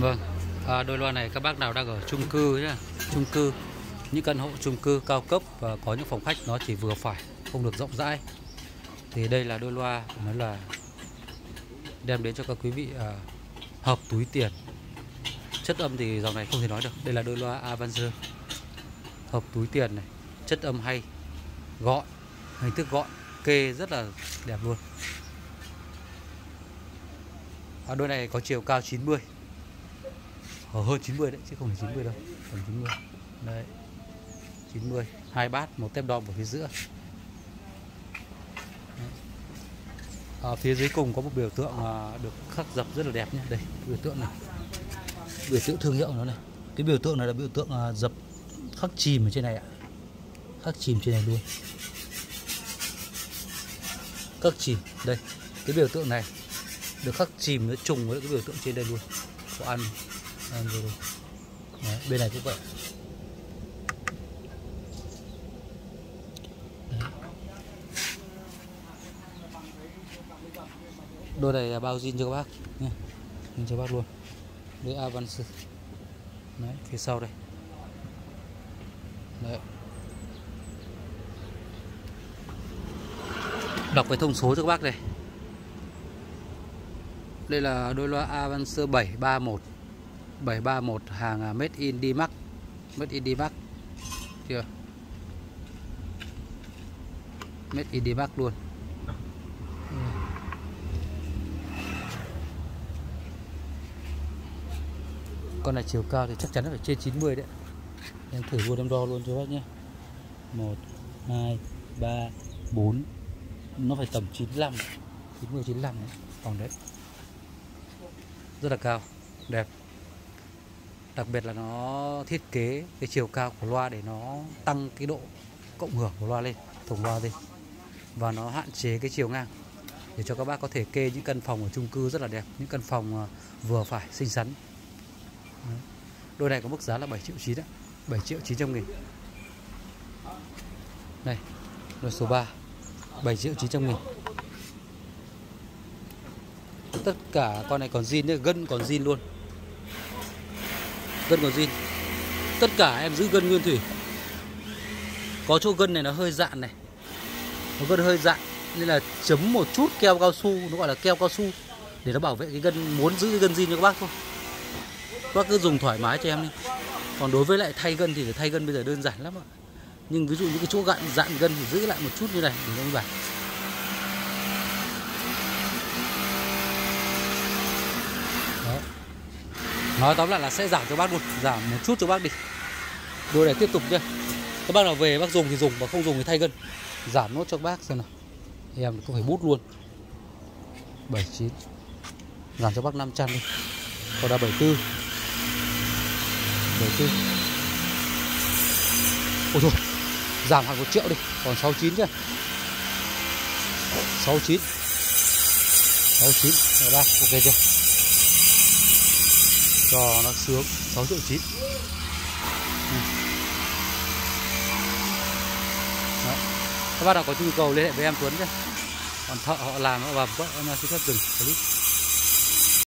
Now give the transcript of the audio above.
Vâng, à, đôi loa này các bác nào đang ở chung cư nhá, chung cư, những căn hộ chung cư cao cấp và có những phòng khách nó chỉ vừa phải, không được rộng rãi. Thì đây là đôi loa nó là đem đến cho các quý vị à, hợp túi tiền. Chất âm thì dòng này không thể nói được. Đây là đôi loa Avancer hợp túi tiền này, chất âm hay, gọn, hình thức gọn, kê rất là đẹp luôn. À, đôi này có chiều cao 90 mươi Ờ, hơn 90 đấy, chứ không phải 90 đâu Tầm 90 Đấy. 90 hai bát, một tép đom ở phía giữa. Ở ờ, phía dưới cùng có một biểu tượng ờ, được khắc dập rất là đẹp nhé đây, biểu tượng này. Biểu tượng thương hiệu nó này. Cái biểu tượng này là biểu tượng dập, khắc chìm ở trên này ạ. Khắc chìm trên này luôn. Khắc chìm. Đây, cái biểu tượng này được khắc chìm nó trùng với cái biểu tượng trên đây luôn. Có ăn ăn rồi. Đấy, bên này cũng vậy. Đôi này là bao zin cho các bác nha mình cho bác luôn. Đôi Avance. Đấy phía sau đây. Đấy. Đọc cái thông số cho các bác này đây là đôi loa avance 731 731 hàng à, Made in Dimac. Made in Dimac. chưa? Made in Dimac luôn. Con này chiều cao thì chắc chắn là phải trên 90 đấy. Em thử luôn em đo luôn cho bác nhé. 1 2 3 4 nó phải tầm 95 90 95 đấy. còn đấy. Rất là cao. Đẹp đặc biệt là nó thiết kế cái chiều cao của loa để nó tăng cái độ cộng hưởng của loa lên thùng loa lên. Và nó hạn chế cái chiều ngang để cho các bác có thể kê những căn phòng ở chung cư rất là đẹp, những căn phòng à, vừa phải, xinh xắn. Đôi này có mức giá là 7 triệu 9 đấy 7 triệu 900 nghìn. Đây đôi số 3 7 triệu 900 nghìn. Tất cả con này còn zin nữa gân còn zin luôn gân còn zin tất cả em giữ gân nguyên thủy. Có chỗ gân này nó hơi dạn này. Nó gân hơi dạn, nên là chấm một chút keo cao su, nó gọi là keo cao su, để nó bảo vệ cái gân, muốn giữ cái gân zin cho các bác thôi. Các bác cứ dùng thoải mái cho em đi. Còn đối với lại thay gân thì thay gân bây giờ đơn giản lắm ạ. Nhưng ví dụ những cái chỗ gạn, dạn gân thì giữ lại một chút như này để nó bảo nói tóm lại là sẽ giảm cho bác luôn, giảm một chút cho bác đi. Đôi này tiếp tục nhé các bác nào về bác dùng thì dùng và không dùng thì thay gân giảm nốt cho bác xem nào. Em cũng phải bút luôn. 79 giảm cho bác 500 đi. Còn là 74 74 ôi thôi giảm hẳn 1 triệu đi. Còn 69 chứ 69 69 các bác, ok chưa? Cho nó sướng 6 triệu 9 ừ. Đấy. các bác nào có nhu cầu liên hệ với em Tuấn nhé còn thợ họ làm họ vào em xin phép dừng clip